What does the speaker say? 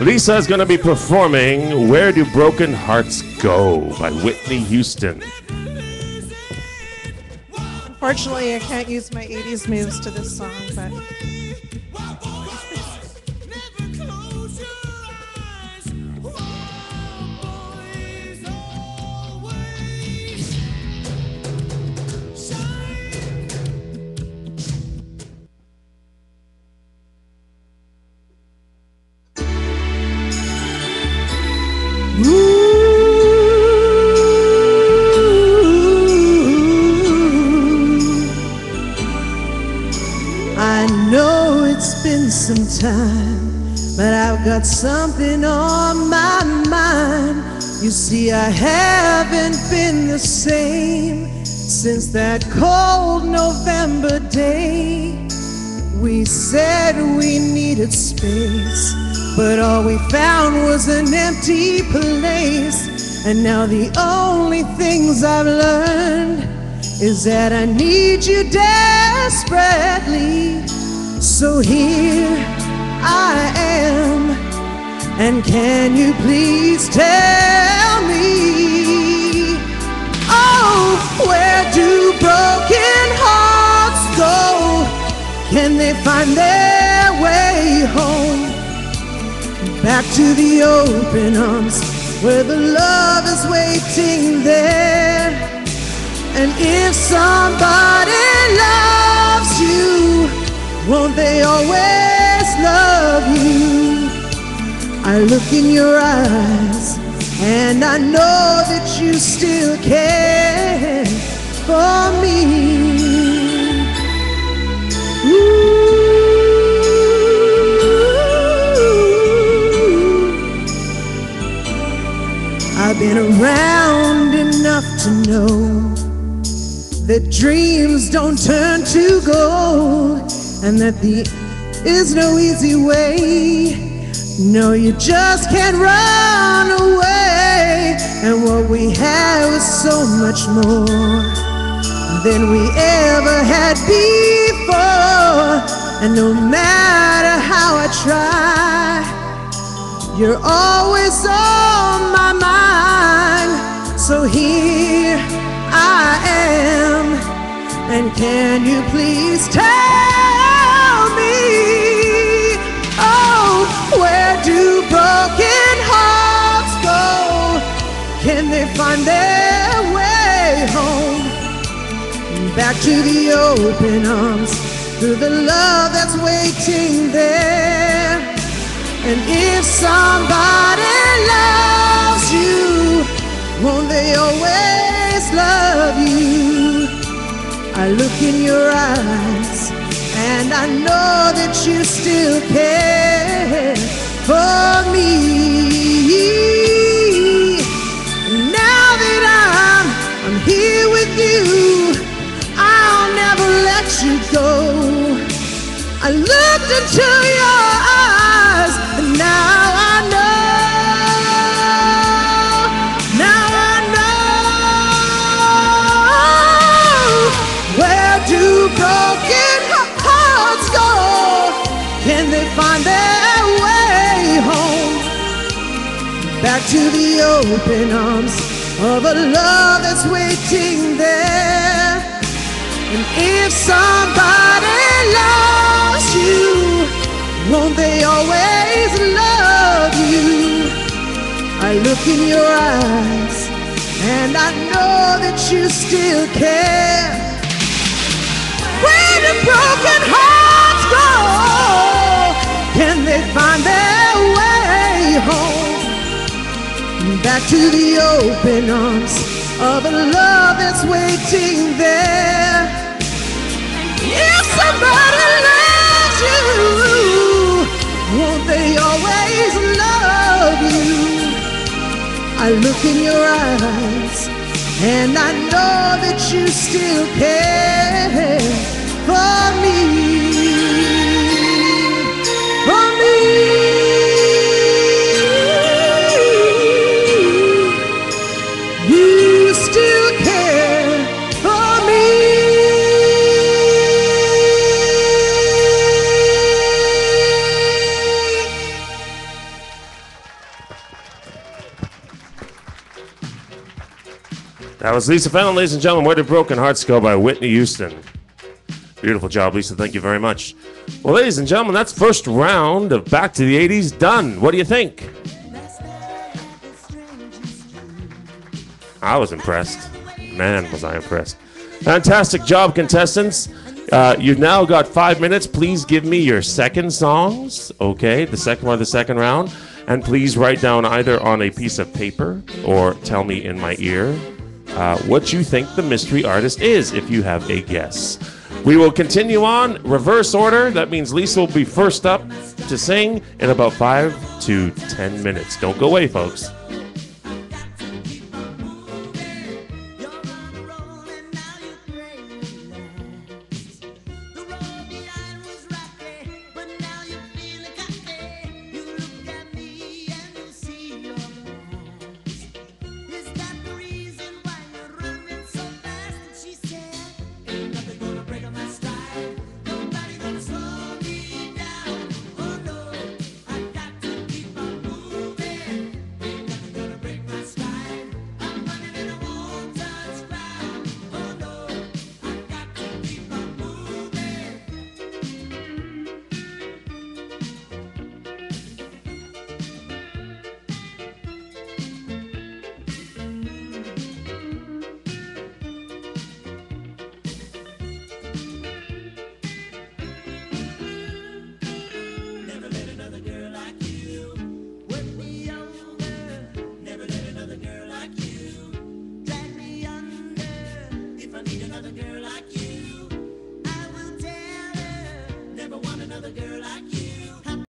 Lisa is going to be performing Where Do Broken Hearts Go by Whitney Houston. Unfortunately, I can't use my 80s moves to this song, but. Been some time, but I've got something on my mind. You see, I haven't been the same since that cold November day. We said we needed space, but all we found was an empty place. And now the only things I've learned is that I need you desperately. So here I am, and can you please tell me? Oh, where do broken hearts go? Can they find their way home? Back to the open arms where the love is waiting there. And if somebody loves you, won't they always love you? I look in your eyes and I know that you still care for me. Ooh. I've been around enough to know that dreams don't turn to gold and that the is no easy way. No, you just can't run away. And what we have is so much more than we ever had before. And no matter how I try, you're always on my mind. So here I am. And can you please tell their way home? Back to the open arms, through the love that's waiting there. And if somebody loves you, won't they always love you? I look in your eyes and I know that you still care for me. Find their way home? Back to the open arms of a love that's waiting there. And if somebody loves you, won't they always love you? I look in your eyes and I know that you still care. Back to the open arms of a love that's waiting there. If somebody loves you, won't they always love you? I look in your eyes and I know that you still care That was Lisa Fennell, ladies and gentlemen. Where Did Broken Hearts Go by Whitney Houston. Beautiful job, Lisa. Thank you very much. Well, ladies and gentlemen, that's first round of Back to the 80s done. What do you think? I was impressed. Man, was I impressed. Fantastic job, contestants. Uh, you've now got five minutes. Please give me your second songs, okay? The second one of the second round. And please write down either on a piece of paper or tell me in my ear uh, what you think the mystery artist is if you have a guess. We will continue on reverse order. That means Lisa will be first up to sing in about five to ten minutes. Don't go away, folks.